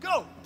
Go!